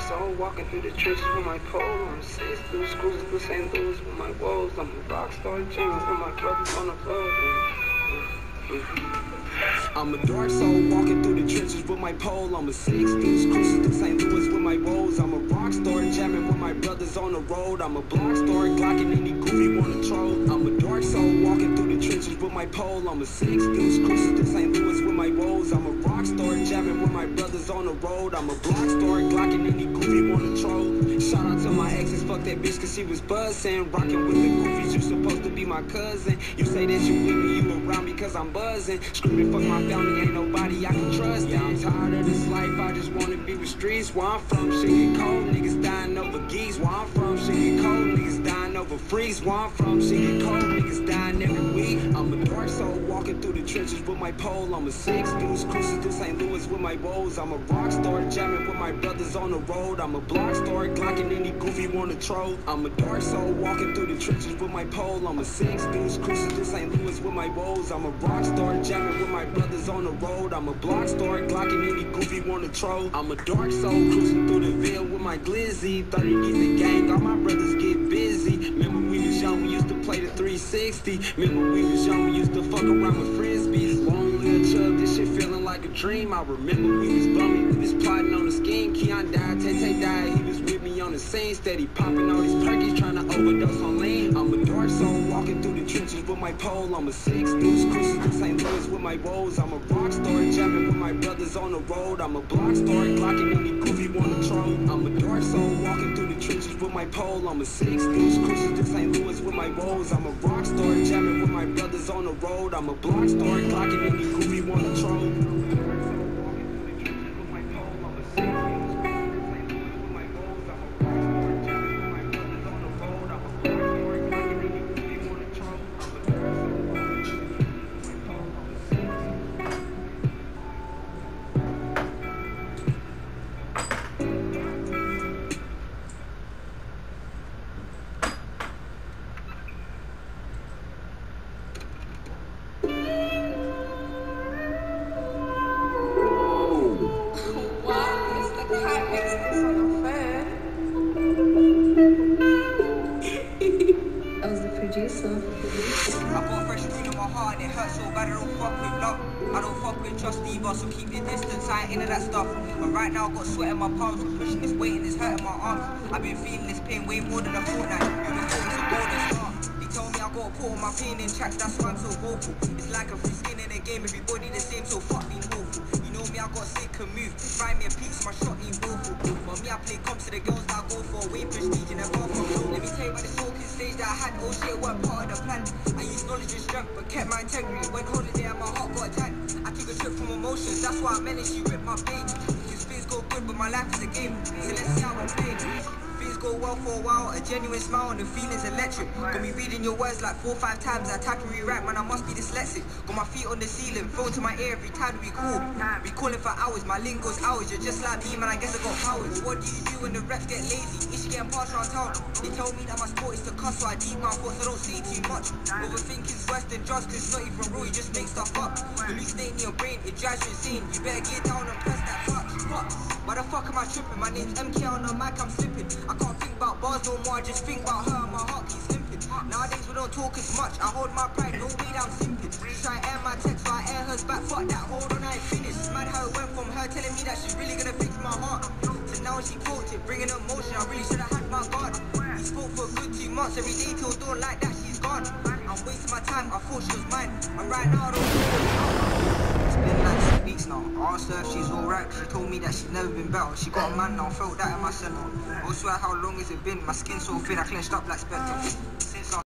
soul, walking through the trenches with my pole. I'm six through schools to St. Louis with my woes. I'm a rock star jamming with my brothers on the floor. I'm a dark soul walking through the trenches with my pole. I'm a six deuce cruising through St. Louis with my woes. I'm a rock star jamming with my brothers on the road. I'm a block star glocking any goofy wanna troll. I'm a with my pole. I'm a six deuce cruising through St. Louis with my woes. I'm a rock star jamming with my brothers on the road. I'm a block star glocking any goofy wanna troll. Shout out to my exes, fuck that bitch cause she was buzzing. Rocking with the goofies, you supposed to be my cousin. You say that you with me, you around me cause I'm buzzing. Screaming fuck my family, ain't nobody I can trust. Yeah, I'm tired of this life, I just wanna be with streets. Where I'm from, shit get cold, niggas dying over geese. Where I'm from, dying freeze. Where I'm from, shit get cold, niggas dying every week. I'm a dark soul walking through the trenches with my pole. I'm a six deuce cruising through St. Louis with my woes. I'm a rock star jamming with my brothers on the road. I'm a block star glocking any goofy wanna troll. I'm a dark soul walking through the trenches with my pole. I'm a six deuce cruising through St. Louis with my woes. I'm a rock star jamming with my brothers on the road. I'm a block star glocking any goofy wanna troll. I'm a dark soul cruising through the veil with my glizzy. 30 deep the gang, all my brothers get busy. Was young, we used to play the 360. Remember we was young, we used to fuck around with frisbees. Long little chub, this shit feeling like a dream. I remember we was bumming, we was plotting on the scheme. Keon died, Tay Tay died, he was with me on the scene. Steady popping all these perkies, trying to overdose on lean. I'm a dark soul walking through the trenches with my pole. I'm a six deuce cruising through St. Louis with my woes. I'm a rock star jamming with my brothers on the road. I'm a block star glocking any goofy wanna troll. I'm a dark soul walking through with my pole. I'm a six deuce cruising through St. Louis with my woes. I'm a rock star jamming with my brothers on the road. I'm a block star clocking any goofy wanna it hurts so bad I don't fuck with love. I don't fuck with trust either, so keep your distance. I ain't into that stuff. But right now I got sweat in my palms from pushing this weight and it's hurting my arms. I've been feeling this pain way more than a fortnight. You been thought it's a golden star. They told me I gotta put all my pain in tracks, that's why I'm so vocal. It's like a free skin in a game, everybody the same, so fuck being awful. You know me, I got sick and move. Find me a piece, my shot ain't willful. For me, I play comps to the girls that I go for. Way prestige and I go for. Let me tell you about the had. Oh shit, what part of the plan? I used knowledge and strength, but kept my integrity. Went holiday and my heart got attacked. I took a trip from emotions, that's why I managed to rip my page. Cause things go good, but my life is a game. So let's see how I play. Go well for a while, a genuine smile and the feeling's electric. Got me reading your words like four or five times. I type and rewrite, man, I must be dyslexic. Got my feet on the ceiling, phone to my ear every time we call. We calling for hours, my lingo's hours. You're just like me, man, I guess I got powers. What do you do when the reps get lazy? Is she getting passed around town? They tell me that my sport is to cuss, so I deep my thoughts, I don't say too much. Overthinking's worse than drugs, cause not even real, you just make stuff up. Hallucinating your brain, it drives you insane. You better get down and press that. Fuck. Why the fuck am I tripping? My name's MK on the mic, I'm slipping. I can't bars no more, I just think about her my heart keeps limping. Nowadays we don't talk as much, I hold my pride, no way I'm simping. Try to air my text, so I air hers back, fuck that, hold on, I ain't finished. Mad how it went from her telling me that she's really gonna fix my heart. To now she caught it, bringing emotion, I really should've had my guard. We spoke for a good two months, every day till dawn like that, she's gone. I'm wasting my time, I thought she was mine. And right now I don't been like six weeks now. I asked her if she's alright. She told me that she's never been better. She got a man now, felt that in my center. I swear how long has it been? My skin's so thin, I clenched up like Spectre.